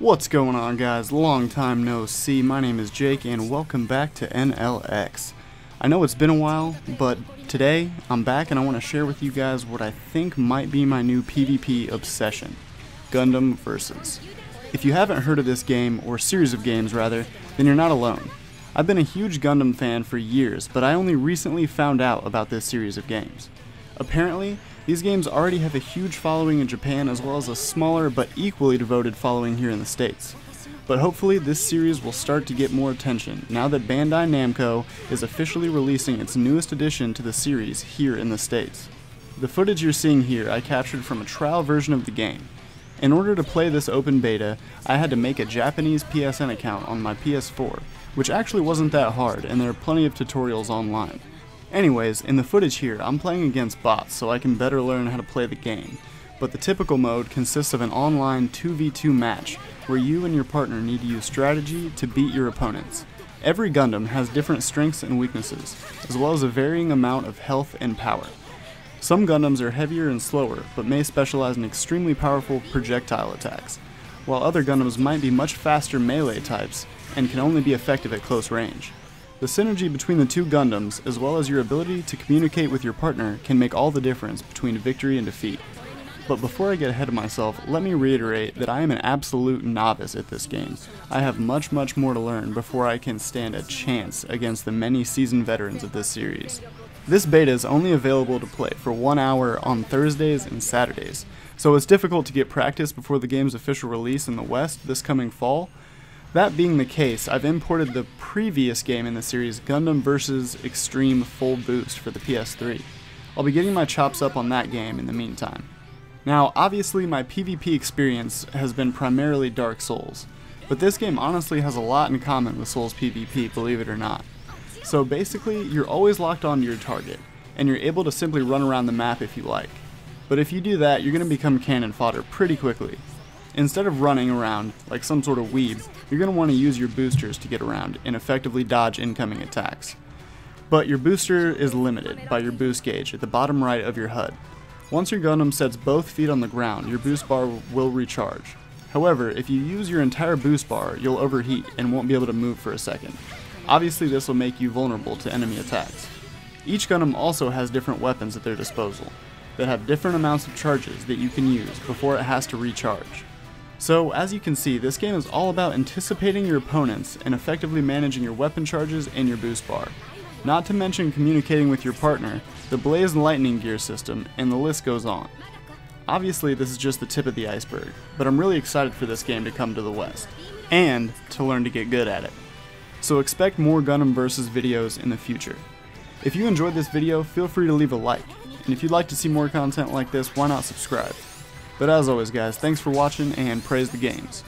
What's going on guys? Long time no see. My name is Jake and welcome back to NLX. I know it's been a while, but today I'm back and I want to share with you guys what I think might be my new PvP obsession. Gundam Versus. If you haven't heard of this game, or series of games rather, then you're not alone. I've been a huge Gundam fan for years, but I only recently found out about this series of games. Apparently, these games already have a huge following in Japan as well as a smaller but equally devoted following here in the States. But hopefully this series will start to get more attention now that Bandai Namco is officially releasing its newest addition to the series here in the States. The footage you're seeing here I captured from a trial version of the game. In order to play this open beta, I had to make a Japanese PSN account on my PS4, which actually wasn't that hard and there are plenty of tutorials online. Anyways, in the footage here, I'm playing against bots so I can better learn how to play the game, but the typical mode consists of an online 2v2 match, where you and your partner need to use strategy to beat your opponents. Every Gundam has different strengths and weaknesses, as well as a varying amount of health and power. Some Gundams are heavier and slower, but may specialize in extremely powerful projectile attacks, while other Gundams might be much faster melee types and can only be effective at close range. The synergy between the two Gundams, as well as your ability to communicate with your partner, can make all the difference between victory and defeat. But before I get ahead of myself, let me reiterate that I am an absolute novice at this game. I have much, much more to learn before I can stand a chance against the many seasoned veterans of this series. This beta is only available to play for one hour on Thursdays and Saturdays, so it's difficult to get practice before the game's official release in the West this coming fall, that being the case, I've imported the previous game in the series, Gundam vs. Extreme Full Boost for the PS3. I'll be getting my chops up on that game in the meantime. Now, obviously my PvP experience has been primarily Dark Souls, but this game honestly has a lot in common with Souls PvP, believe it or not. So basically, you're always locked onto your target, and you're able to simply run around the map if you like. But if you do that, you're going to become cannon fodder pretty quickly, Instead of running around like some sort of weeb, you're going to want to use your boosters to get around and effectively dodge incoming attacks. But your booster is limited by your boost gauge at the bottom right of your HUD. Once your Gundam sets both feet on the ground, your boost bar will recharge. However, if you use your entire boost bar, you'll overheat and won't be able to move for a second. Obviously this will make you vulnerable to enemy attacks. Each Gundam also has different weapons at their disposal, that have different amounts of charges that you can use before it has to recharge. So, as you can see, this game is all about anticipating your opponents and effectively managing your weapon charges and your boost bar. Not to mention communicating with your partner, the Blaze and Lightning gear system, and the list goes on. Obviously, this is just the tip of the iceberg, but I'm really excited for this game to come to the West, and to learn to get good at it. So expect more Gundam Versus videos in the future. If you enjoyed this video, feel free to leave a like, and if you'd like to see more content like this, why not subscribe? But as always guys, thanks for watching and praise the games.